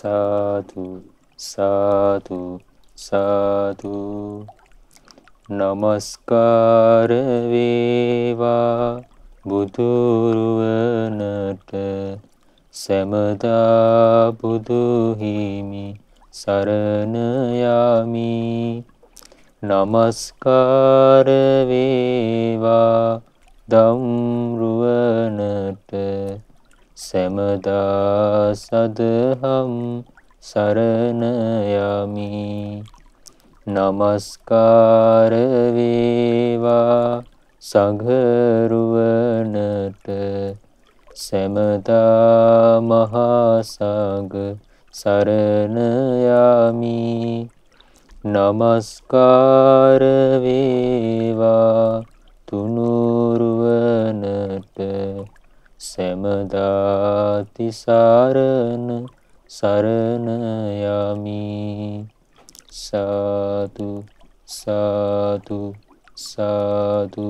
සාදු සාදු සාදු. නමස්කාර වේවා බුදුරුවනට. සැමදා බුදු හිමි සරණ යමි. නමස්කාර වේවා දම්රුවනට. සැමදා සදහම් සරණ යමි නමස්කාර වේවා සංඝරුවනට සැමදා මහා සංඝ සරණ යමි නමස්කාර වේවා තුනුරුවනට. සැමදා තිසරණ සරණ යමි. සාදු සාදු සාදු.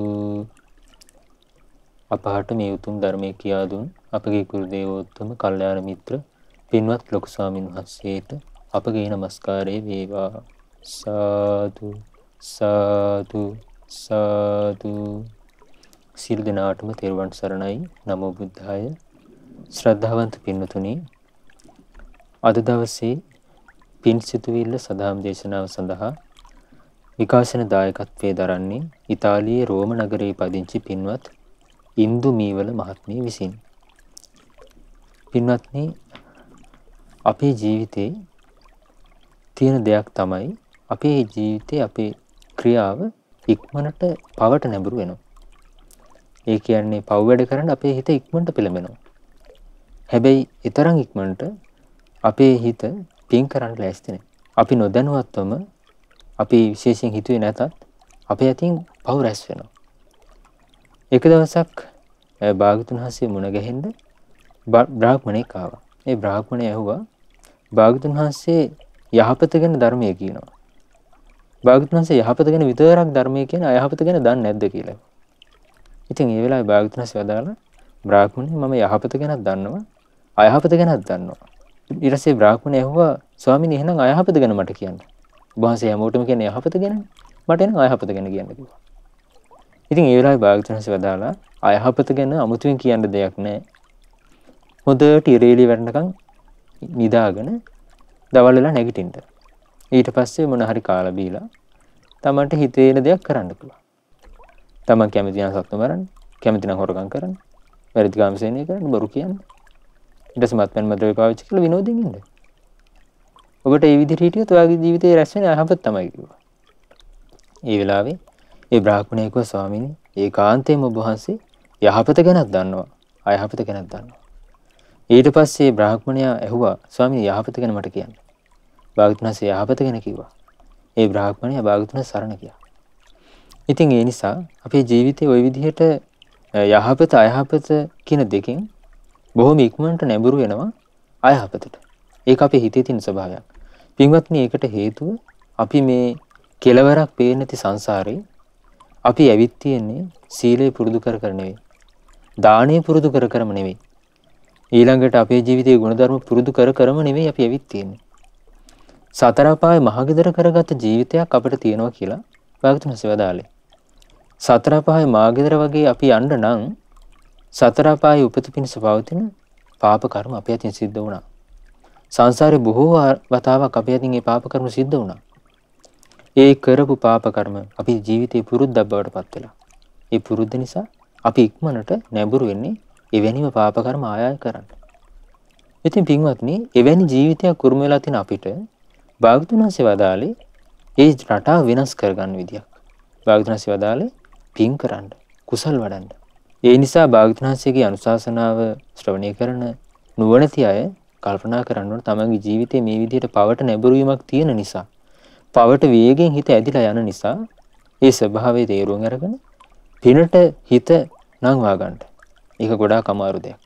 අපහට මේ උතුම් ධර්මය කියා දුන් අපගේ ගුරු දේවෝත්තම කල්යාණ මිත්‍ර පින්වත් ලොකු ස්වාමින් වහන්සේට අපගේ নমස්කාරය වේවා. සාදු සාදු සාදු. සියලු දෙනාටම තෙරුවන් සරණයි නමෝ බුද්ධාය ශ්‍රද්ධාවන්ත පින්නතුනි අද දවසේ පින් සිතුවිල්ල සදාම් දේශනාව සඳහා විකාශන දායකත්වයේ දරන්නේ ඉතාලියේ රෝම නගරයේ පදිංචි පින්වත් ඉන්දු මීවල මහත්මිය විසින්. පින්වත්නි අපේ ජීවිතේ තියෙන දෙයක් තමයි අපේ ජීවිතේ අපේ ක්‍රියාව ඉක්මනට පවට නැඹුරු වෙනවා. ඒ කියන්නේ පව් වැඩ කරන්න අපේ හිත ඉක්මනට පෙළඹෙනවා. හැබැයි ඊතරම් ඉක්මනට අපේ හිත පින් කරන්න ලෑස්ති නැහැ. අපි නොදැනුවත්වම අපි විශේෂයෙන් හිතුවේ නැතත් අපේ අතින් පව් රැස් වෙනවා. එක දවසක් භාගතුන් වහන්සේ මුණ ගැහෙන්න බ්‍රාහ්මණෙක් ආවා. ඒ බ්‍රාහ්මණය ඇහුවා භාගතුන් වහන්සේ යහපත ගැන ධර්මය කියනවා. භාගතුන් වහන්සේ යහපත ගැන විතරක් ධර්මය කියන අයහපත ගැන දන්නේ නැද්ද කියලා. ඉතින් ඒ වෙලාවේ භාගතුන් වහන්සේ වදාලා බ්‍රාහ්මණය මම යහපත ගැනත් දන්නවා අයහපත ගැනත් දන්නවා. ඊට පස්සේ බ්‍රාහ්මණය ඇහුවා ස්වාමීනි එහෙනම් අයහපත ගැන මට කියන්න. වහන්සේ හැමෝටම කියන්නේ යහපත ගැන. මට එනම් අයහපත ගැන කියන්න කිව්වා. ඉතින් ඒ වෙලාවේ භාගතුන් වහන්සේ වදාලා අයහපත ගැන අමුතුවෙන් කියන්න දෙයක් නැහැ. හොඳට ඉරේලි වැටෙනකන් නිදාගෙන දවල් වෙලා නැගිටින්න. ඊට පස්සේ මොන හරි කාලා බීලා තමන්ට හිතේන දෙයක් කරන්න පුළුවන්. තමන් කැමති නම් සත්තු මරන්න, කැමති නම් හොරකම් කරන්න, වැරදි කාම සේනය කරන්න, බොරු කියන්න. ඊට පස්සේ මත්පැන් මද්‍රව්‍ය පාවිච්චි කරලා විනෝදයෙන් ඉන්න. ඔබට ඒ විදිහට හිටියොත් ඔයාගේ ජීවිතේ රැස් වෙන යහපත තමයි කිව්වා. ඒ වෙලාවේ ඒ බ්‍රාහ්මණයෙක්ව ස්වාමීනි ඒකාන්තයෙන්ම ඔබ වහන්සේ යහපත ගැනත් දන්නවා අයහපත ගැනත් දන්නවා. ඊට පස්සේ බ්‍රාහ්මණයා ඇහුවා ස්වාමීනි යහපත ගැන මට කියන්න. භාගතුන් වහන්සේ යහපත ගැන කිව්වා. ඒ බ්‍රාහ්මණයා භාගතුන් සරණ ගියා. ඉතින් ඒ නිසා අපේ ජීවිතේ ওই විදිහට යහපත අයහපත කියන දෙකෙන් බොහොම ඉක්මනට නැඹුරු වෙනවා අයහපතට. ඒක අපේ හිතේ තියෙන ස්වභාවයක්. පින්වත්නි ඒකට හේතුව අපි මේ කෙලවරක් පේන්නේ නැති සංසාරේ අපි ඇවිත් තියෙන්නේ සීලය පුරුදු කර කර නෙවෙයි. දානය පුරුදු කර කරම නෙවෙයි. ඊළඟට අපේ ජීවිතයේ ගුණධර්ම පුරුදු කර කරම නෙවෙයි අපි ඇවිත් තියෙන්නේ. සතර අපායේ මහගෙදර කරගත්ත ජීවිතයක් අපිට තියෙනවා කියලා භාගතුන් සවදාලේ. සතර අපායේ මාගෙදර වගේ අපි යන්න නම් සතර අපායේ උපත පිණිස පවතින පාප කර්ම අපේ අතින් සිද්ධ වුණා. සංසාරේ බොහෝ වතාවක් අපේ අතින් මේ පාප කර්ම සිද්ධ වුණා. ඒ කරපු පාප කර්ම අපි ජීවිතේ පුරුද්දක් බවට පත් වෙලා. ඒ පුරුද්ද නිසා අපි ඉක්මනට නැඹුරු වෙන්නේ එවැනිම පාප කර්ම ආය ආය කරන්න. ඉතින් පින්වත්නි එවැනි ජීවිතයක් කුරුම වෙලා තියෙන අපිට භාගතුන් වහන්සේ වදාළේ ඒ රටාව වෙනස් කරගන්න විදියක්. භාගතුන් වහන්සේ වදාළේ පින් කරන්න, කුසල් වඩන්න. ඒ නිසා භාගතුන් වහන්සේගේ අනුශාසනාව ශ්‍රවණය කරන නුවණති අය කල්පනා කරන්න ඕන තමන්ගේ ජීවිතේ මේ විදිහට පවට නැඹුරු වීමක් තියෙන නිසා පවට වේගෙන් හිත ඇදිලා යන නිසා ඒ ස්වභාවය තේරුම් අරගෙන පිනට හිත නංවා ගන්න. ඒක ගොඩාක් අමාරු දෙයක්.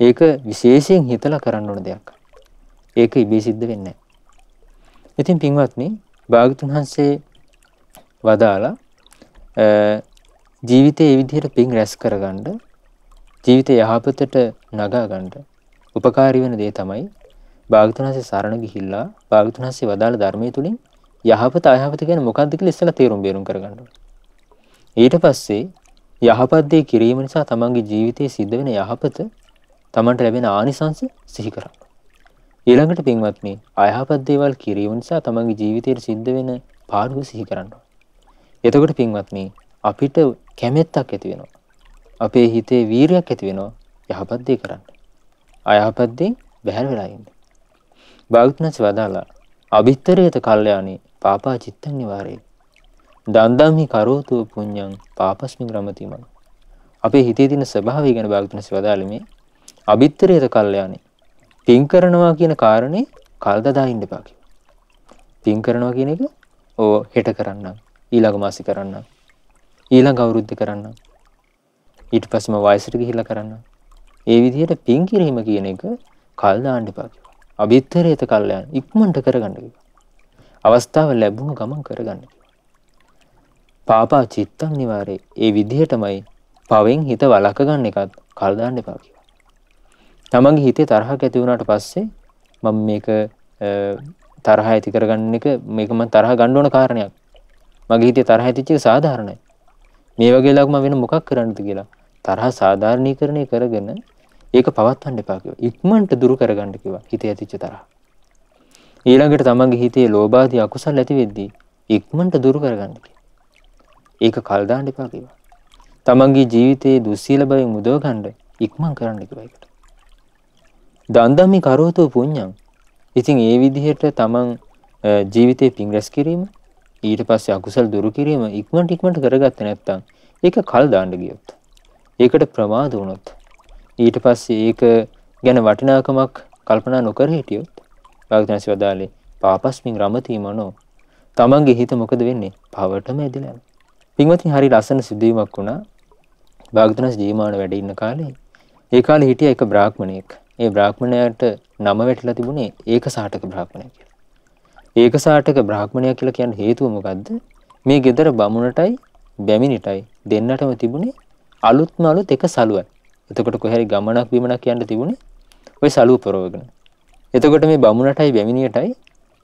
ඒක විශේෂයෙන් හිතලා කරන්න ඕන දෙයක්. ඒක ඉබේ සිද්ධ වෙන්නේ නැහැ. ඉතින් පින්වත්නි, භාගතුන් වහන්සේ වදාලා ජීවිතේ මේ විදිහට පින් රැස් කරගන්න ජීවිතය යහපතට නගා ගන්න උපකාරී වෙන දේ තමයි භාගතුන් වහන්සේ සරණ ගිහිල්ලා භාගතුන් වහන්සේ වදාළ ධර්මයේ තුලින් යහපත අයහපත කියන්නේ මොකක්ද කියලා ඉස්සලා තේරුම් බේරුම් කරගන්න ඕනේ. ඊට පස්සේ යහපත් දේ කිරීම නිසා තමන්ගේ ජීවිතයේ සිද්ධ වෙන යහපත තමන්ට ලැබෙන ආනිසංස සිහි කරන්න. ඊළඟට පින්වත්නි අයහපත් දේවල් කිරීම නිසා තමන්ගේ ජීවිතයේ සිද්ධ වෙන පාඩුව සිහි කරන්න. එතකොට පින්වත්නි අපිට කැමැත්තක් ඇති වෙනවා. අපේ හිතේ වීරයක් ඇති වෙනවා යහපත් දේ කරන්න. අයහපත් දේ බැහැර වෙලා ඉන්න. භාගතුන්ස් වදාලා අභිත්තරේත කල්යාණී පාපා චිත්තං නිවාරේ. දන්දම්හි කරෝතු පුඤ්ඤං පාපස්මින් රමතිමං. අපේ හිතේ තියෙන ස්වභාවය ගැන භාගතුන්ස් වදාළේ මේ අභිත්තරේත කල්යාණී පින් කරනවා කියන කාරණේ කල් දදා ඉන්න එපා කිව්වා. පින් කරනවා කියන එක ඕ හෙට කරන්නම් ඊළඟ මාසෙ කරන්නම් ඊළඟ අවුරුද්ද කරන්නම් ඊට පස්සෙම වයසට ගිහිල්ලා කරන්නම් ඒ විදිහට පින් කිරීම කියන එක කල් දාන්න එපා කිව්වා. අභිත්තරේත කල්යන් ඉක්මනට කරගන්න කිව්වා. අවස්ථාව ලැබුම ගමන් කරගන්න කිව්වා. පාපා චිත්තං නිවාරේ ඒ විදිහටමයි පවෙන් හිත වළක ගන්න එකත් කල් දාන්න එපා කිව්වා. තමන්ගේ හිතේ තරහක් ඇති වුණාට පස්සේ මම මේක තරහ ඇති කරගන්න එක මේක මම තරහ ගන්න ඕන කාරණයක්. මගේ හිතේ තරහ ඇතිච්ච එක සාධාරණයි. මේ වගේ ලාක් මම වෙන මොකක් කරන්නද කියලා තරහ සාධාරණීකරණය කරගෙන ඒක පවත්වන්න එපා කිව්වා. ඉක්මනට දුරු කරගන්න කිව්වා හිතේ ඇතිච්ච තරහ. ඊළඟට තමන්ගේ හිතේ ලෝභාදී අකුසල් ඇති වෙද්දී ඉක්මනට දුරු කරගන්න කිව්වා. ඒක කල් දාන්න එපා කිව්වා. තමන්ගේ ජීවිතයේ දුස්සීල බවින් මුදව ගන්න ඉක්මන් කරන්න කිව්වා ඒකට. දන්දමි කරෝතු පුඤ්ඤං. ඉතින් ඒ විදිහට තමන් ජීවිතේ පිං රැස් කිරීම ඊට පස්සේ අකුසල් දුරු කිරීම ඉක්මනට ඉක්මනට කරගත්තේ නැත්නම් ඒක කල් දාන්න ගියොත් ඒකට ප්‍රමාද වුණොත් ඊට පස්සේ ඒක ගැන වටිනාකමක් කල්පනා නොකර හිටියොත් භාගතුන්සේ වදාලේ පාපස්මින් රමති මනෝ. තමන්ගේ හිත මොකද වෙන්නේ? පවටම ඇදිලා. යනවා පින්වත්නි හරි ලස්සන සිදුවීමක් වුණා. භාගතුන්සේ ජීවමාන වැඩ ඉන්න කාලේ. ඒ කාලේ හිටිය එක බ්‍රාහ්මණයෙක්. ඒ බ්‍රාහ්මණයාට නම වැටිලා තිබුණේ ඒක සාටක බ්‍රාහ්මණය කියලා. ඒක සාටක බ්‍රාහ්මණය කියලා කියන්න හේතුව මොකද්ද? මේ ගෙදර බමුණටයි බැමිණිටයි දෙන්නටම තිබුණේ අලුත්ම අලුත් එක සලුවයි. එතකොට කොහේ හරි ගමනක් බිමනක් යන්න තිබුණේ ওই සලුව පරවගෙන. එතකොට මේ බමුණටයි බැමිණියටයි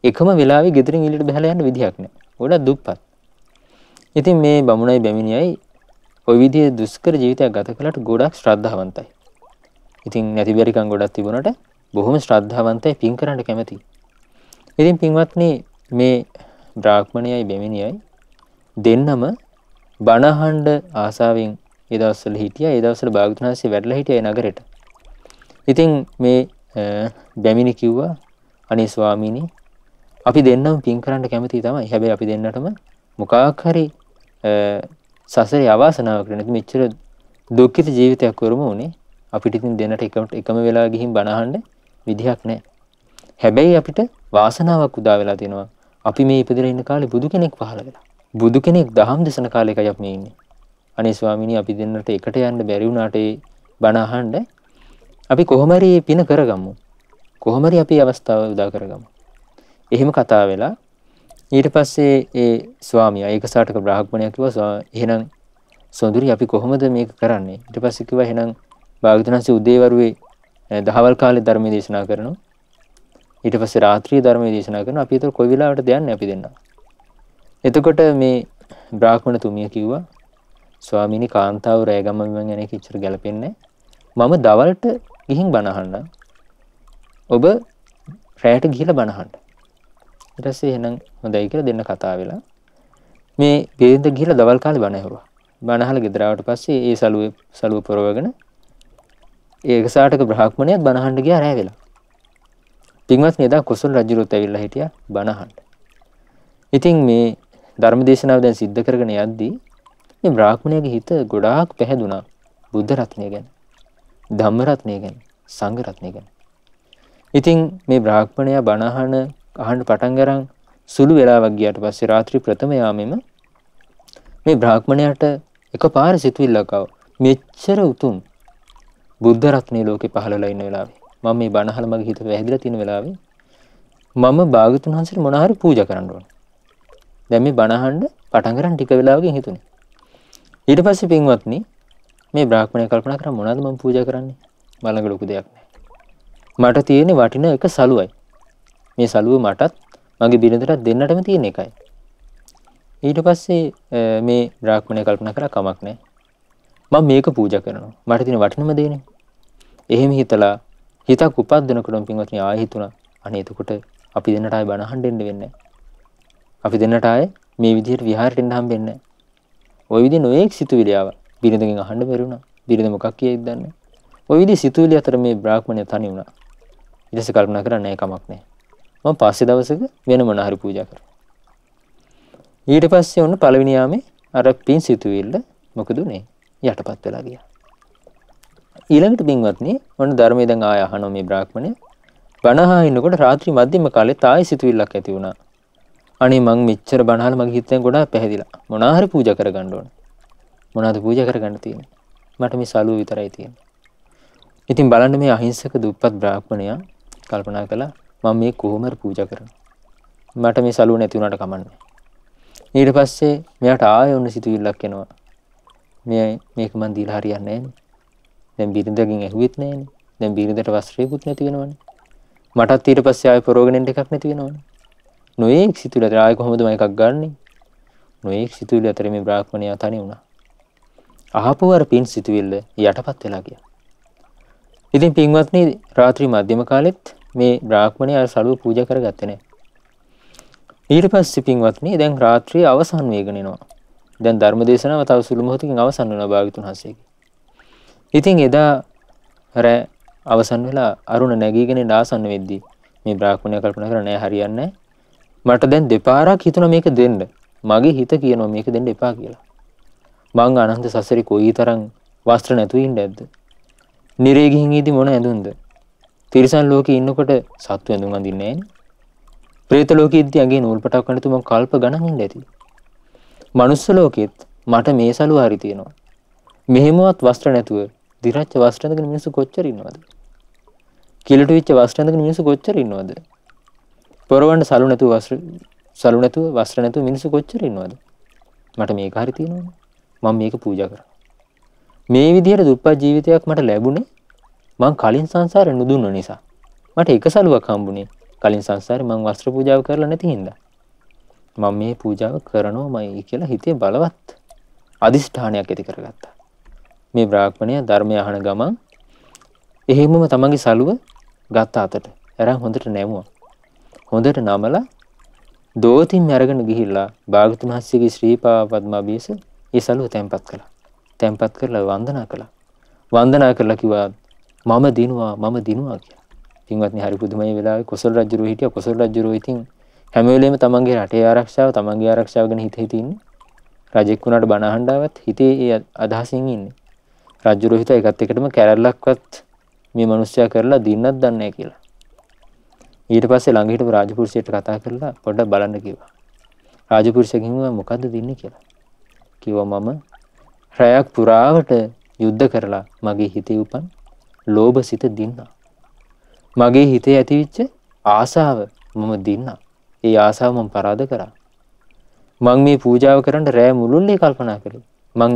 එකම වෙලාවෙ ගෙදරින් එළියට බහලා යන්න විදිහක් නැහැ. ගොඩක් දුප්පත්. ඉතින් මේ බමුණයි බැමිණියයි ওই විදිහේ දුෂ්කර ජීවිතයක් ගත කළාට ගොඩක් ශ්‍රද්ධාවන්තයි. ඉතින් නැති බැරිකම් ගොඩක් තිබුණාට බොහොම ශ්‍රද්ධාවන්තයි පින් කරන්න කැමති. ඉතින් පින්වත්නි මේ බ්‍රාහ්මණයයි බෙමිනියයි දෙන්නම බණහඬ ආසාවෙන් ඒ දවස්වල හිටියා. ඒ දවස්වල භාගතුන් වහන්සේ වැඩලා හිටියා ඒ නගරෙට. ඉතින් මේ බැමිනි කිව්වා අනේ ස්වාමීනි අපි දෙන්නම පින් කරන්න කැමතියි තමයි. හැබැයි අපි දෙන්නටම මොකක් හරි සසරේ අවාසනාවක් නැති මෙච්චර දුක්ඛිත ජීවිතයක් වරුම උනේ අපිට ඉතින් දෙන්නට එකම එකම වෙලා ගිහින් බනහන්න විදිහක් නැහැ. හැබැයි අපිට වාසනාවක් උදා වෙලා තියෙනවා. අපි මේ ඉපදලා ඉන්න කාලේ බුදු කෙනෙක් පහළ වෙලා. බුදු කෙනෙක් දහම් දේශන කාලයකයි අපි මේ ඉන්නේ. අනේ ස්වාමීනි අපි දෙන්නට එකට යන්න බැරි වුණාට ඒ බණ අහන්න අපි කොහොම හරි පින කරගමු. කොහොම හරි අපි අවස්ථාව උදා කරගමු. එහෙම කතා වෙලා ඊට පස්සේ ඒ ස්වාමියා ඒක සාටක බ්‍රාහ්මණයා කිව්වා එහෙනම් සොඳුරි අපි කොහොමද මේක කරන්නේ? ඊට පස්සේ කිව්වා එහෙනම් භාගතුන්සේ උදේවරුේ දහවල් කාලේ ධර්ම දේශනා කරනවා. ඊට පස්සේ රාත්‍රියේ ධර්ම දේශනා කරනවා. අපි ඒතර කොයි වෙලාවටද යන්නේ අපි දෙන්නා. එතකොට මේ බ්‍රාහ්මණ තුමිය කිව්වා ස්වාමීනි කාන්තාව රෑ ගම බිමන් යන එක ඉච්චර ගැලපෙන්නේ මම දවල්ට ගිහින් බණ අහන්න. ඔබ රැයට ගිහිල්ලා බණ අහන්න. ඊට පස්සේ එහෙනම් හොඳයි කියලා දෙන්න කතා වෙලා මේ ගෙදර ගිහිල්ලා දවල් කාලේ බණ ඇහුවා. බණ අහලා ගෙදර ආවට පස්සේ ඒ සලුවේ සලුව පොරවගෙන ඒක සාටක බ්‍රාහ්මණයත් බණහන්න ගියා රෑ වෙලා. පින්වත්නි එදා කුසල රජුරුත් ඇවිල්ලා හිටියා බණහන්න. ඉතින් මේ ධර්ම දේශනාව දැන් සිද්ධ කරගෙන යද්දී මේ බ්‍රාහ්මණයාගේ හිත ගොඩාක් පැහැදුනා බුද්ධ රත්නය ගැන, ධම්ම රත්නය ගැන, සංඝ රත්නය ගැන. ඉතින් මේ බ්‍රාහ්මණයා බණහන අහන්න පටන් ගරන් සුළු වෙලාවක් ගියාට පස්සේ රාත්‍රී ප්‍රථම යාමෙම මේ බ්‍රාහ්මණයාට එකපාර සිතුවිල්ලක් ආවා. මෙච්චර උතුම් බුද්ධ රත්නේ ලෝකේ පහළලා ඉන්න වෙලාවේ මම මේ බණ අහලා මගේ හිත වැහැදිලා තියෙන වෙලාවේ මම භාගතුන් වහන්සේට මොන හරි පූජා කරන්න ඕන. දැන් මේ බණ අහන්න පටන් ගන්න ටික වෙලාවකින් හිතුනේ. ඊට පස්සේ පින්වත්නි මේ බ්‍රාහ්මණය කල්පනා කරා මොනවද මම පූජා කරන්නේ? බලඟ ලොකු දෙයක් නැහැ. මට තියෙන වටින එක සලුවයි. මේ සලුව මටත් මගේ බිරිඳටත් දෙන්නටම තියෙන එකයි. ඊට පස්සේ මේ බ්‍රාහ්මණය කල්පනා කරා කමක් නැහැ. මම මේක පූජා කරනවා. මට තියෙන වටිනම දේනේ. එහෙම හිතලා හිතක් උපද්දනකොටම පින්වත්නි ආයෙ හිතුණා. අනේ එතකොට අපි දෙන්නට ආයෙ බණ අහන්න වෙන්නේ නැහැ. අපි දෙන්නට ආයෙ මේ විදිහට විහාරයට එන්න හම්බෙන්නේ නැහැ. ওই විදිහ නොඑක් සිතුවිලි ආවා. බිරිඳගෙන් අහන්න බැරි වුණා. බිරිඳ මොකක් කියයිද දන්නේ. ওই විදිහ සිතුවිලි අතර මේ බ්‍රාහ්මණය තනි වුණා. ඊට පස්සේ කල්පනා කරා නෑ කමක් නෑ. මම පස්සේ දවසක වෙන මොන හරි පූජා කරා. ඊට පස්සේ ඔන්න පළවෙනි යාමේ අර පින් සිතුවිල්ල මොකද උනේ? යටපත් වෙලා ගියා. ඊළඟට පින්වත්නි ඔන්න ධර්මයේ දැන් ආය අහනවා මේ බ්‍රාහ්මණය. බණහා ඉන්නකොට රාත්‍රී මධ්‍යම කාලේ තායි සිතුවිල්ලක් ඇති වුණා. අනේ මං මෙච්චර බණහල මගේ හිතෙන් ගොඩාක් පැහැදිලා. මොනවා හරි පූජා කරගන්න ඕනේ. මොනවද පූජා කරගන්න තියෙන්නේ? මට මේ සලුව විතරයි තියෙන්නේ. ඉතින් බලන්න මේ අහිංසක දුප්පත් බ්‍රාහ්මණයා කල්පනා කළා මම මේ කොහොමද පූජා කරන්නේ? මට මේ සලුව නැති වුණාට කමන්නේ. ඊට පස්සේ මෙයාට ආයෙ ඔන්න සිතුවිල්ලක් එනවා. මේ මේක මන් දීලා හරියන්නේ නැහැනේ. දැන් බිරිඳගෙන් ඇහුවෙත් නැහැනේ. දැන් බිරිඳට වස්ත්‍රයකුත් නැති වෙනවනේ. මටත් ඊට පස්සේ ආයෙ පොරෝගෙන එන්න එකක් නැති වෙනවනේ. නොඒක් සිතුවිලි අතර ආයෙ කොහොමද මම එකක් ගන්නෙ? නොඒක් සිතුවිලි අතර මේ බ්‍රාහ්මණයා තනි වුණා. අහපු අර පින් සිතුවිල්ල යටපත් වෙලා ගියා. ඉතින් පින්වත්නි රාත්‍රී මධ්‍යම කාලෙත් මේ බ්‍රාහ්මණයා අර සලුව පූජා කරගත්තේ නැහැ. ඊට පස්සේ පින්වත්නි දැන් රාත්‍රියේ අවසන් වේගන එනවා. දැන් ධර්ම දේශනාව තව සුළු මොහොතකින් අවසන් වෙනවා භාගතුන් හසේගේ. ඉතින් එදා රැ අවසන් වෙලා අරුණ නැගීගෙන ආසන්න වෙද්දී මේ බ්‍රාහ්මණයා කල්පනා කරා නෑ හරියන්නේ මට දැන් දෙපාරක් හිතුණා මේක දෙන්න. මගේ හිත කියනවා මේක දෙන්න එපා කියලා. මං අනන්ත සසරේ කොයිතරම් වස්ත්‍ර නැතුව ඉන්නේ නැද්ද? නිරේ ගිහින් ඉදි මොන ඇඳුම්ද? තිරිසන් ලෝකේ ඉන්නකොට සත්තු ඇඳුම් අඳින්නේ නෑනේ. പ്രേත ලෝකෙ ඉද්දි අගේ නූල් පටක් කන්න තුමන් කල්ප ගණන් ඉන්න ඇති. මනුස්ස ලෝකෙත් මට මේ සලුව හරි තියෙනවා. මෙහෙමවත් වස්ත්‍ර නැතුව දිරච්ච වස්ත්‍ර ඇඳගෙන මිනිස්සු කොච්චර ඉන්නවද? කිලට වෙච්ච වස්ත්‍ර ඇඳගෙන මිනිස්සු කොච්චර ඉන්නවද? පොරවන්න සලු නැතුව වස්ත්‍ර සලු නැතුව වස්ත්‍ර නැතුව මිනිස්සු කොච්චර ඉන්නවද? මට මේක හරි තියෙනවනේ. මම මේක පූජා කරා. මේ විදිහට දුප්පත් ජීවිතයක් මට ලැබුණේ මං කලින් සංසාරේ නුදුන්න නිසා. මට එක සලුවක් හම්බුනේ කලින් සංසාරේ මං වස්ත්‍ර පූජාව කරලා නැති හින්දා. මම මේ පූජාව කරනවමයි කියලා හිතේ බලවත් අදිෂ්ඨානයක් ඇති කරගත්තා. මේ බ්‍රාහ්මණය ධර්මය අහන ගමන් එහෙමම තමන්ගේ සලුව ගත්ත අතට ඇරන් හොඳට නැමුවා. හොඳට නමලා දෝතින් අරගෙන ගිහිල්ලා භාගතුන් වහන්සේගේ ශ්‍රීපා පද්මාභීස ඒ සලුව තැන්පත් කළා. තැන්පත් කරලා වන්දනා කළා. වන්දනා කරලා කිව්වා මම දිනුවා මම දිනුවා කියලා. පින්වත්නි හරි පුදුමයි වෙලාවේ කොසල් රජුරෝ හිටියා කොසල් රජුරෝ ඉතින් හැම වෙලේම තමන්ගේ රටේ ආරක්ෂාව තමන්ගේ ආරක්ෂාව ගැන හිත හිත ඉන්නේ. රජෙක් වුණාට බණ අහන්නවත් හිතේ ඒ අදහසින් ඉන්නේ. රජුරෝ හිතුවා ඒකත් එකටම කැරල්ලක්වත් මේ මිනිස්සයා කරලා දින්නත් දන්නේ නැහැ කියලා. ඊට පස්සේ ළඟ හිටපු රාජපුරුෂයට කතා කරලා පොඩ්ඩක් බලන්න කිව්වා. රාජපුරුෂයා කිව්වා මොකද්ද දින්නේ කියලා. කිව්වා මම රැයක් පුරාවට යුද්ධ කරලා මගේ හිතේ උපන් ලෝභ සිත දින්නා. මගේ හිතේ ඇතිවිච්ච ආසාව මම දින්නා. ඒ ආසාව මම පරාද කරා. මං මේ පූජාව කරන්න රෑ මුළුල්ලේ කල්පනා කළේ. මං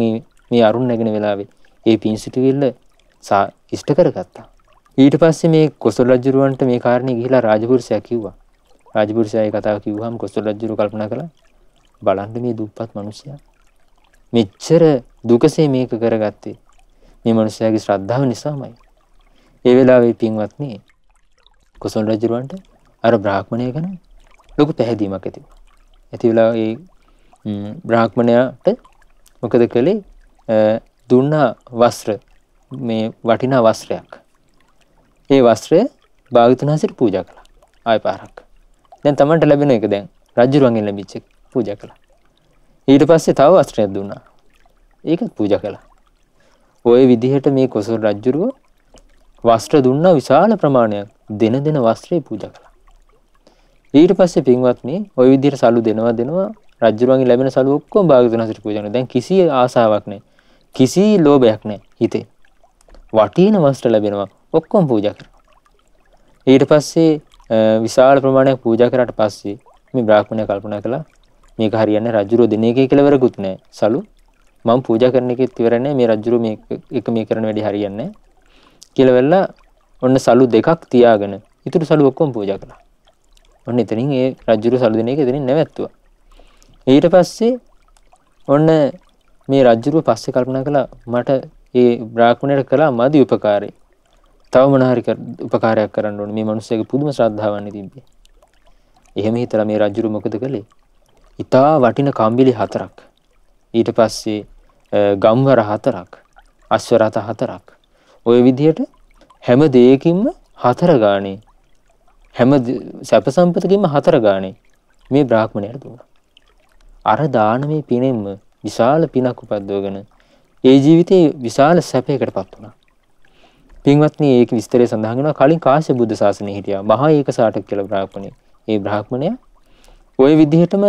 මේ අරුණ නැගෙන වෙලාවේ ඒ පින් සිටුවිල්ල ඉෂ්ට කරගත්තා. ඊට පස්සේ මේ කොසල් රජුරවන්ට මේ කාරණේ ගිහිලා රාජපුරුෂයා කිව්වා. රාජපුරුෂයා ඒ කතාව කිව්වහම කොසල් රජුරු කල්පනා කළා බලන්න මේ දුප්පත් මිනිසයා. මෙච්චර දුකසේ මේක කරගත්තේ මේ මිනිසයාගේ ශ්‍රද්ධාව නිසාමයි. ඒ වෙලාවේ පින්වත්නි කොසල් රජුරවන්ට අර බ්‍රාහ්මණය ගැන ලොකු පැහැදීමක් ඇති වුණා. ඇති වෙලා ඒ බ්‍රාහ්මණයාට මොකද කළේ දුන්නා වස්ත්‍ර මේ වටිනා වස්ත්‍රයක්. ඒ වස්ත්‍රය භාගතුන් වහන්සේට පූජා කළා. ආය පාරක්. දැන් Tamanට ලැබෙන එක දැන් රජුරුවන්ගෙන් ලැබිච්ච එක පූජා කළා. ඊට පස්සේ තව වස්ත්‍රයක් දුන්නා. ඒකත් පූජා කළා. ওই විදිහට මේ කොසල් රජුරුව වස්ත්‍ර දුන්නා විශාල ප්‍රමාණයක්. දෙන දෙන වස්ත්‍රේ පූජා කළා. ඊට පස්සේ පින්වත්නි ওই විදිහට සලු දෙනවා දෙනවා රජුරුවන්ගෙන් ලැබෙන සලු ඔක්කොම භාගතුන් වහන්සේට පූජා කරනවා. දැන් කිසි ආසාවක් නැහැ. කිසි ලෝභයක් නැහැ හිතේ. වටින වස්ත්‍ර ලැබෙනවා ඔක්කොම පූජා කරනවා. ඊට පස්සේ විශාල ප්‍රමාණයක් පූජා කරාට පස්සේ මේ බ්‍රාහ්මණය කල්පනා කළා මේක හරියන්නේ රජුරෝ දෙන එකේ කියලා වරකුත් නැහැ. සලු මම පූජා කරන එකෙත් ඉවර නැහැ මේ රජුරෝ මේ එක මේ කරන වැඩි හරියන්නේ නැහැ. කියලා වෙලා ඔන්න සලු දෙකක් තියාගෙන ඉතුරු සලු ඔක්කොම පූජා කළා. ඔන්න එතනින් ඒ රජුරු සලු දෙන එක එතනින් නැවැත්තුවා. ඊට පස්සේ ඔන්න මේ රජුරුව පස්සේ කල්පනා කළා මට ඒ බ්‍රාහ්මණයට කළා මදි උපකාරය. තව මොන හරි උපකාරයක් කරන්න ඕනේ. මේ මිනිස්සෙගේ පුදුම ශ්‍රද්ධාවක් තිබ්බේ. එහෙම හිතලා මේ රජුරු මොකද කළේ? ඊටා වටින කම්බිලි හතරක්. ඊට පස්සේ ගම්වර හතරක්, අශ්වරත හතරක්. ওই විදිහට හැම දෙයකින්ම හතර ගානේ හැම සැප සම්පතකින්ම හතර ගානේ මේ බ්‍රාහ්මණයට දුන්නා. අර දානමේ පිනෙන්ම විශාල පිනක් උපද්දවගෙන ඒ ජීවිතේ විශාල සැපයකටපත් වුණා. පින්වත්නි ඒක විස්තරය සඳහන් වෙනවා කලින් කාශ්‍යප බුද්ධ ශාසනය හිටියා. මහා ඒකසාටක කියලා බ්‍රාහ්මණය. ඒ බ්‍රාහ්මණයා ওই විදිහටම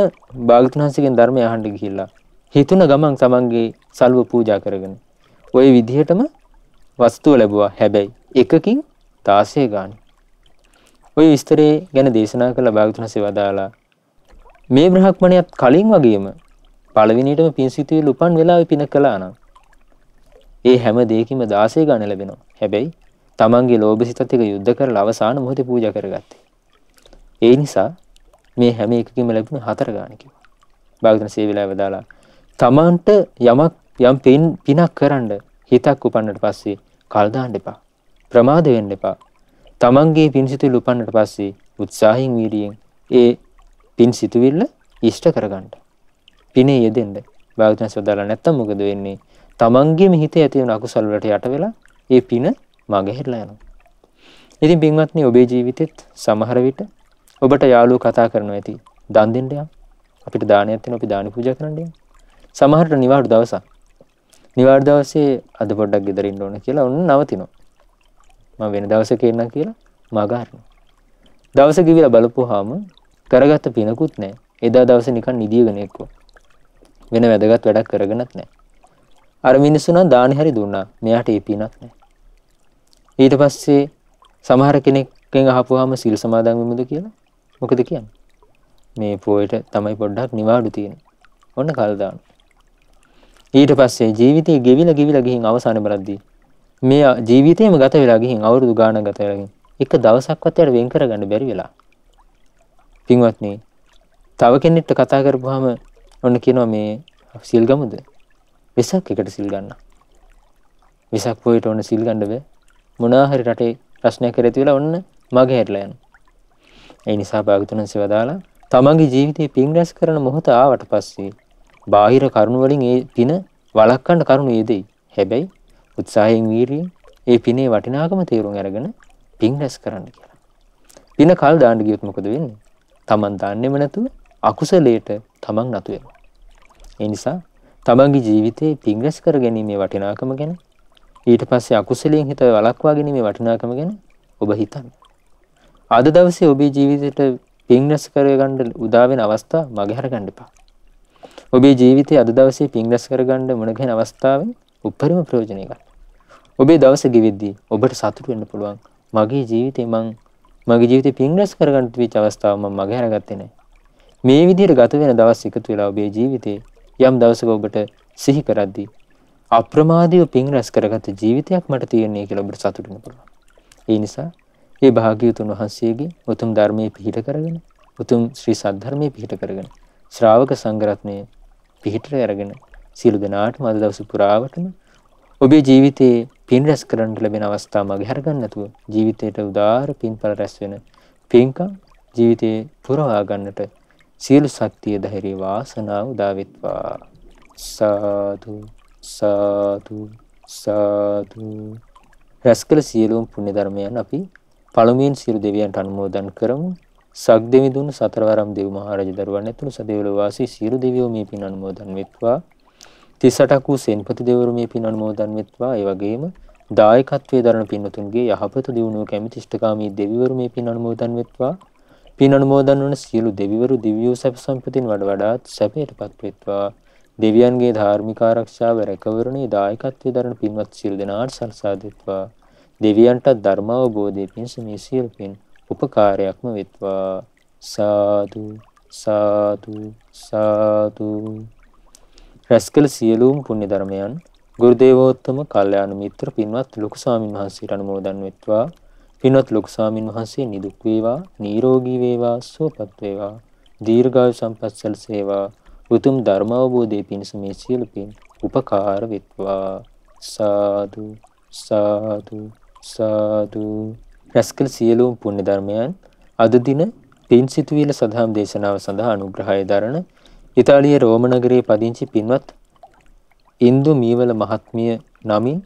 භාගතුන් වහන්සේගෙන් ධර්මය අහන්න ගිහිල්ලා හිතුන ගමන් තමන්ගේ සල්ව පූජා කරගෙන ওই විදිහටම වස්තුව ලැබුවා. හැබැයි එකකින් 16 ගාන. ওই විස්තරේ ගැන දේශනා කළ භාගතුන් වහන්සේ වදාලා මේ බ්‍රහ්මණයත් කලින් වගේම පළවෙනියටම පින් සිතුවිලි උපන් වෙලාවේ පින කළා නම් ඒ හැම දෙයකින්ම 16 ගාන ලැබෙනවා. හැබැයි තමන්ගේ ලෝභ සිතත් එක්ක යුද්ධ කරලා අවසාන මොහොතේ පූජා කරගත්තේ. ඒ නිසා මේ හැම එකකින්ම ලැබුණ හතර ගාන කිව්වා. භාගතුන් සේ වෙලාව දාලා තමන්ට යමක් යම් පින් පිනක් කරන්න හිතක් උපන්නට පස්සේ කල් දාන්න එපා. ප්‍රමාද වෙන්න එපා. තමන්ගේ පින් සිතුවිලි උපන්නට පස්සේ උත්සාහයෙන් වීර්යයෙන් ඒ පින් සිතුවිල්ල ඉෂ්ට කරගන්න. පිනේ යෙදෙන්න. භාගතුන් සෝදාලා නැත්තම් මොකද වෙන්නේ? තමන්ගේම හිතේ ඇති වෙන අකුසල වලට යට වෙලා ඒ පින මගහැරලා යනවා. ඉතින් පින්වත්නි ඔබේ ජීවිතෙත් සමහර විට ඔබට යාළුවෝ කතා කරනවා ඇති. දන් දෙන්න යන්න. අපිට දානයක් තියෙනවා අපි දානි පූජා කරන්න යන්න. සමහරට නිවාඩු දවසක්. නිවාඩු දවසේ අද පොඩ්ඩක් ගෙදර ඉන්න ඕන කියලා ඔන්න නවතිනවා. මම වෙන දවසක එන්නම් කියලා මග හරිනවා. දවස ගිවිලා බලපුවාම කරගත්ත පිනකුත් නැහැ. එදා දවසේ නිකන් නිදියගෙන එක්කෝ. වෙන වැදගත් වැඩක් කරගෙනත් නැහැ. අර මිනිස්සු නම් දානි හරි දුන්නා. මෙයාට ඒ පිනක් නැහැ. ඊට පස්සේ සමහර කෙනෙක්ගෙන් අහපුවාම සිල් සමාදන් වෙමුද කියලා මොකද කියන්නේ? මේ පොයට තමයි පොඩ්ඩක් නිවාඩු තියෙන්නේ. ඔන්න කල් දානවා. ඊට පස්සේ ජීවිතේ ගෙවිලා ගෙවිලා ගිහින් අවසාන බලද්දී මේ ජීවිතේම ගත වෙලා ගිහින් අවුරුදු ගාණක් ගත වෙලා ගිහින් එක දවසක්වත් යාර වෙන් කරගන්න බැරි වෙලා. පින්වත්නි, තව කෙනෙක්ට කතා කරපුවාම ඔන්න කියනවා මේ සිල් ගමුද? වෙසක් එකට සිල් ගන්න. වෙසක් පොයට ඔන්න සිල් ගන්න බෑ. මොනවා හරි රටේ ප්‍රශ්නයක් කරේ වෙලා ඔන්න මගේ හැරිලා යනවා. ඒ නිසා භාගතුන් සේවදාලා තමන්ගේ ජීවිතේ පින් රැස් කරන මොහොත ආවට පස්සේ බාහිර කරුණු වලින් ඒ පින වළක්වන්න කරුණු යෙදෙයි. හැබැයි උත්සාහයෙන් වීරියෙන් ඒ පිනේ වටිනාකම තේරුම් අරගෙන පින් රැස් කරන්න කියලා. පින කල් දාන්න ගියොත් මොකද වෙන්නේ? Taman දන්නේම නැතුව අකුසලයට Taman නතු වෙනවා. ඒ නිසා තමන්ගේ ජීවිතේ පින් රැස් කර ගැනීමේ වටිනාකම ගැන ඊට පස්සේ අකුසලයෙන් හිත වළක්වා ගැනීමේ වටිනාකම ගැන ඔබ හිතන්න. අද දවසේ ඔබේ ජීවිතේට පින් රැස් කරගන්න උදා වෙන අවස්ථා මගහැර ගන්න එපා. ඔබේ ජීවිතයේ අද දවසේ පින් රැස් කරගන්න මුණ ගැහෙන අවස්ථාවෙන් උපරිම ප්‍රයෝජනය ගන්න. ඔබේ දවස ගෙවෙද්දී ඔබට සතුටු වෙන්න පුළුවන්. මගේ ජීවිතේ මං මගේ ජීවිතේ පින් රැස් කරගන්න තිබිච්ච අවස්ථාව මම මගහැර ගත්තේ නැහැ. මේ විදිහට ගත වෙන දවස් එකතු වෙලා ඔබේ ජීවිතේ යම් දවසක ඔබට සිහි කරද්දී අප්‍රමාදීව පින් රැස් කරගත්ත ජීවිතයක් මට තියෙන්නේ කියලා ඔබට සතුටු වෙන්න පුළුවන්. ඒ නිසා ඒ භාග්‍යවතුන් වහන්සේගේ උතුම් ධර්මයේ පිහිට කරගෙන උතුම් ශ්‍රී සද්ධර්මයේ පිහිට කරගෙන ශ්‍රාවක සංඝරත්නයේ පිහිටට අරගෙන සියලු දෙනාටම අද දවස පුරාවටම ඔබේ ජීවිතයේ පින් රැස් කරන්න ලැබෙන අවස්ථා මගේ හරගන්න නැතුව ජීවිතයට උදාාර පින්ඵල රැස් වෙන පින්කම් ජීවිතේ පුරවා ගන්නට සියලු ශක්තිය ධෛර්ය වාසනාව උදා වෙත්වා සාදු සාදු සාදු රැස්කල සියලුම පුණ්‍ය ධර්මයන් අපි පළමුවෙන් සියලු දෙවියන්ට අනුමෝදන් කරමු. සක්දෙවි දුන්න සතරවරම් දෙව් මහරජ දරුවන් ඇතුළු සදේවල වාසී සියලු දෙවියෝ මේ පින් අනුමෝදන් වෙත්වා. 38ක් වූ සෙන්පති දෙවරු මේ පින් අනුමෝදන් වෙත්වා. ඒ වගේම දායකත්වයේ දරන පින්වතුන්ගේ යහපත දියුණුව කැමති ඉෂ්ඨකාමී දෙවිවරු මේ පින් අනුමෝදන් වෙත්වා. පින් අනුමෝදන් වන සියලු දෙවිවරු දිව්‍ය සැප සම්පතින් වඩ වඩාත් සැපයටපත් වෙත්වා. දෙවියන්ගේ ධාර්මික ආරක්ෂාව රැකවරණේ දායකත්වයේ දරන පින්වත් සියලු දෙනාට සල්සා දෙත්වා. දෙවියන්ට ධර්ම අවබෝධය පිණිස මේ සියලු පින් උපකාරයක්ම වෙත්වා සාදු සාදු සාදු රැස්කල සියලුම පුණ්‍ය ධර්මයන් ගුරු දේවෝත්තම කල්යාණ මිත්‍ර පින්වත් ලොකු ස්වාමින් වහන්සේට අනුමෝදන් වෙත්වා පින්වත් ලොකු ස්වාමින් වහන්සේ නිදුක් වේවා, නිරෝගී වේවා, සුවපත් වේවා. දීර්ඝායු සම්පත් සැලසේවා. උතුම් ධර්ම අවබෝධයේ පිණිස මේ සියලු පින් උපකාර වෙත්වා. සාදු සාදු සාදු රැස්කල සියලුම පුණ්‍ය ධර්මයන් අද දින පින් සිතුවිල්ල සදහම් දේශනාව සඳහා අනුග්‍රහය දරන ඉතාලිය රෝම නගරයේ පදිංචි පින්වත් ඉන්දු මීවල මහත්මිය නමින්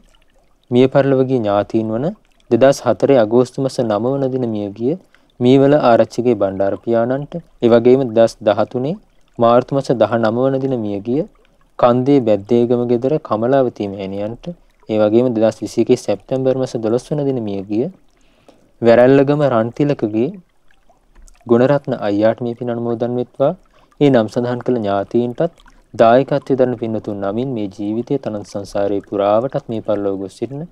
මිය පරලොවගේ ඥාතීන් වන 2004 අගෝස්තු මාස 9 වන දින මියගිය මීවල ආරච්චිගේ බණ්ඩාර පියාණන්ට ඒ වගේම 2013 මාර්තු මාස 19 වන දින මියගිය කන්දේ බැද්දේගම ගෙදර කමලාවතී මෑණියන්ට ඒ වගේම 2021 සැප්තැම්බර් මාස 12 වන දින මියගිය වැරැල්ලගම රන්තිලකගේ ගුණරත්න අයියාට මේ පින් අනුමෝදන් වෙත්වා. ඒ නම් සඳහන් කළ ඥාතීන්ටත් දායකත්වයෙන් දරන පින්නතුන් නමින් මේ ජීවිතයේ තනත් සංසාරේ පුරාවටත් මේ පරලෝක ගොස් සිටින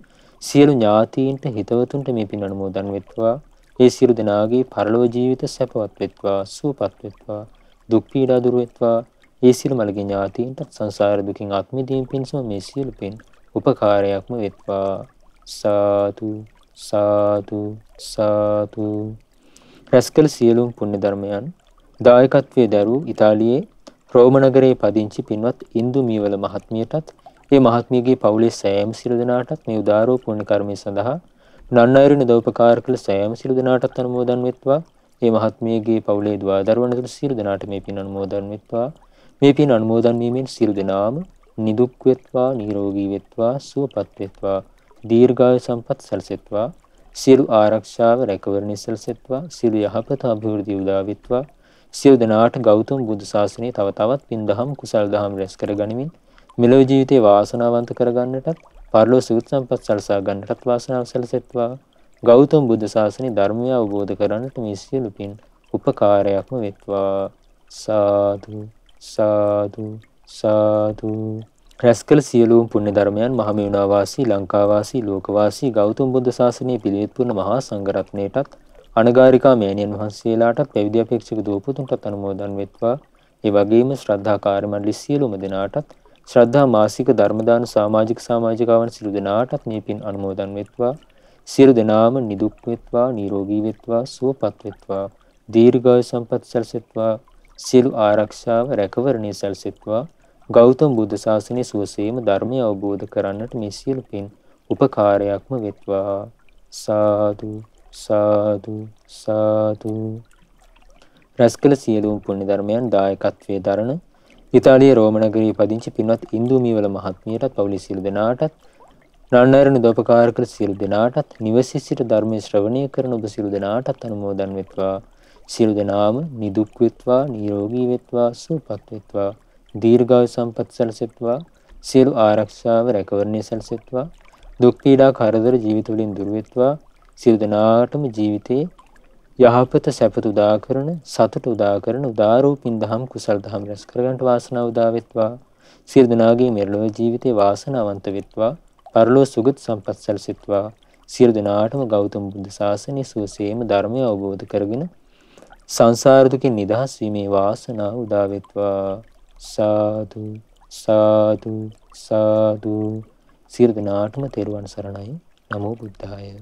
සියලු ඥාතීන්ට හිතවතුන්ට මේ පින් අනුමෝදන් වෙත්වා. ඒ සියලු දෙනාගේ පරලෝක ජීවිත සැපවත් වෙත්වා, සුවපත් වෙත්වා, දුක් පීඩා දුර වෙත්වා. ඒ සියලු මළගේ ඥාතීන්ට සංසාර දුකින් අත් මිදීම පිණිසම මේ සියලු පින් උපකාරයක්ම වෙත්වා. සාදු සාදු සාදු රැස්කල සියලුම පුණ්‍ය ධර්මයන් දායකත්වයේ දරූ ඉතාලියේ රෝම නගරයේ පදිංචි පින්වත් ඉන්දු මීවල මහත්මියටත් ඒ මහත්මියගේ පවුලේ සෑම සියලු දෙනාටත් මේ උදාරෝ පුණ්‍ය කර්මය සඳහා නන්නයිරින දවපකාර කළ සෑම සියලු දෙනාටත් අනුමෝදන් වෙත්වා. ඒ මහත්මියගේ පවුලේ දුවා දරුවන් ඇතුළු සියලු දෙනාට මේ පින් අනුමෝදන් වෙත්වා. මේ පින් අනුමෝදන් වීමෙන් සියලු දෙනාම නිදුක් වෙත්වා, නිරෝගී වෙත්වා, සුවපත් වෙත්වා, දීර්ඝායු සම්පත් සැලසෙත්වා. සියලු ආරක්ෂාව රැකවරණය සැලසෙත්වා සියලු යහපත අභිවෘද්ධිය උදා වෙත්වා සියලු දෙනාට ගෞතම බුදු සාසනය තව තවත් පින් දහම් කුසල් දහම් රැස් කර ගනිමින් මෙලොව ජීවිතේ වාසනාවන්ත කර ගන්නටත් පරලෝ සුගත සම්පත් සලසා ගන්නටත් වාසනාව සැලසෙත්වා. ගෞතම බුදු සාසනය ධර්මය අවබෝධ කරගන්නට මේ සියලු පින් උපකාරයක්ම වෙත්වා. සාදු සාදු සාදු. රැස්කල සියලුම පුණ්‍ය ධර්මයන් මහමෙවුනා වාසී ලංකා වාසී ලෝක වාසී ගෞතම බුද්ධ ශාසනයේ පිළිවෙත් පුරන මහා සංඝරත්නයටත් අනගාരികා මෑණියන් වහන්සේලාටත් පැවිදි අපේක්ෂක දූපතුන්ටත් අනුමෝදන් වෙත්වා. ඒ වගේම ශ්‍රද්ධා කාර්ය මණ්ඩල සියලුම දෙනාටත් ශ්‍රද්ධා මාසික ධර්මදාන සමාජික සමාජිකාවන් සියලු දෙනාටත් මේ පින් අනුමෝදන් වෙත්වා. සියලු දෙනාම නිදුක් වෙත්වා නිරෝගී වෙත්වා සුවපත් වෙත්වා. දීර්ඝායු සම්පත් සැලසෙත්වා. සියලු ආරක්ෂාව රැකවරණය සැලසෙත්වා. ගෞතම බුද්ධ ශාසනය සුවසේම ධර්මය අවබෝධ කරන්නට මේ සියලු පින් උපකාරයක්ම වෙත්වා. සාදු සාදු සාදු. රැස්කල සියලුම පුණ්‍ය ධර්මයන් දායකත්වයේ දරන ඉතාලියේ රෝම නගරයේ පදිංචි පින්වත් ඉන්දු මීවල මහත්මියටත් පවුලේ සියලු දෙනාටත් නන්නරණ දෝපකාර කර සියලු දෙනාටත් නිවසේ සිට ධර්මයේ ශ්‍රවණය කරන ඔබ සියලු දෙනාටත් අනුමෝදන් වෙත්වා. සියලු දෙනාම නිදුක් වෙත්වා නිරෝගී වෙත්වා සුවපත් වෙත්වා. දීර්ඝායු සම්පත් සැලසෙත්වා. සියලු ආරක්ෂාව රැකවරණය සැලසෙත්වා. දුක් පීඩා කරදර ජීවිත වලින් දුර වෙත්වා. සියලු දෙනාටම ජීවිතේ යහපත සැපත උදා කරන සතුට උදා කරන උදාරෝ පින්දහම් කුසල් දහම් රැස් කරගන්නට වාසනාව උදා වෙත්වා. සියලු දෙනාගේ මෙරළොව ජීවිතේ වාසනාවන්ත වෙත්වා. පරලෝ සුගත සම්පත් සැලසෙත්වා. සියලු දෙනාටම ගෞතම බුදු සාසනය සුවසේම ධර්මය අවබෝධ කරගෙන සංසාර දුකින් නිදහස් වීමේ වාසනාව උදා වෙත්වා. සාදු සාදු සාදු. සියලු දෙනාටම තෙරුවන් සරණයි. නමෝ බුද්ධාය.